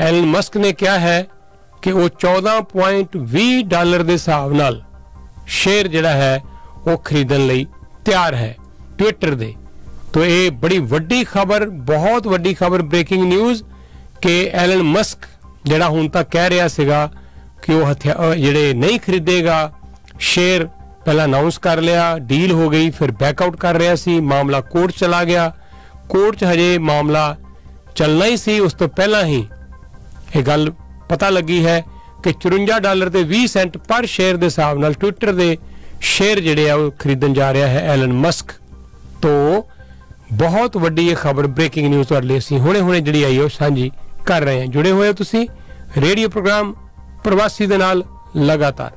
Allen Musk ਨੇ ਕਿਹਾ ਹੈ ਕਿ ਉਹ 14.20 ਡਾਲਰ ਦੇ ਹਿਸਾਬ ਨਾਲ ਸ਼ੇਅਰ ਜਿਹੜਾ ਹੈ, ਉਹ ਖਰੀਦਣ ਲਈ ਤਿਆਰ ਹੈ ਟਵਿੱਟਰ ਦੇ। ਤੋ ਇਹ ਬੜੀ ਵੱਡੀ ਖਬਰ, ਬਹੁਤ ਵੱਡੀ ਖਬਰ ਬ੍ਰੇਕਿੰਗ ਨਿਊਜ਼ ਕਿ ਐਲਨ ਮਸਕ ਜਿਹੜਾ ਹੁਣ ਤੱਕ ਕਹਿ ਰਿਹਾ ਸੀਗਾ ਕਿ ਉਹ ਹਥਿਆਰ ਜਿਹੜੇ ਨਹੀਂ ਖਰੀਦੇਗਾ ਸ਼ੇਅਰ ਪਹਿਲਾਂ ਅਨਾਉਂਸ ਕਰ ਲਿਆ ਡੀਲ ਹੋ ਗਈ, ਫਿਰ ਬੈਕ ਆਊਟ ਕਰ ਰਿਹਾ ਸੀ, ਮਾਮਲਾ ਕੋਰਟ ਚਲਾ ਗਿਆ। ਕੋਰਟ 'ਚ ਹਜੇ ਮਾਮਲਾ ਚੱਲਣਾ ਹੀ ਸੀ, ਉਸ ਤੋਂ ਪਹਿਲਾਂ ਹੀ ਇਹ ਗੱਲ ਪਤਾ ਲੱਗੀ ਹੈ ਕਿ 54 ਡਾਲਰ ਤੇ 20 ਸੈਂਟ ਪਰ ਸ਼ੇਅਰ ਦੇ ਹਿਸਾਬ ਨਾਲ ਟਵਿੱਟਰ ਦੇ ਸ਼ੇਅਰ ਜਿਹੜੇ ਆ ਉਹ ਖਰੀਦਣ ਜਾ ਰਿਹਾ ਹੈ ਐਲਨ ਮਸਕ ਤੋਂ। ਬਹੁਤ ਵੱਡੀ ਇਹ ਖਬਰ ਬ੍ਰੇਕਿੰਗ ਨਿਊਜ਼ ਤੁਹਾਡੇ ਲਈ ਅਸੀਂ ਹੁਣੇ-ਹੁਣੇ ਜਿਹੜੀ ਆਈ ਉਹ ਸਾਂਝੀ ਕਰ ਰਹੇ ਹਾਂ। ਜੁੜੇ ਹੋਏ ਹੋ ਤੁਸੀਂ ਰੇਡੀਓ ਪ੍ਰੋਗਰਾਮ ਪ੍ਰਵਾਸੀ ਦੇ ਨਾਲ ਲਗਾਤਾਰ।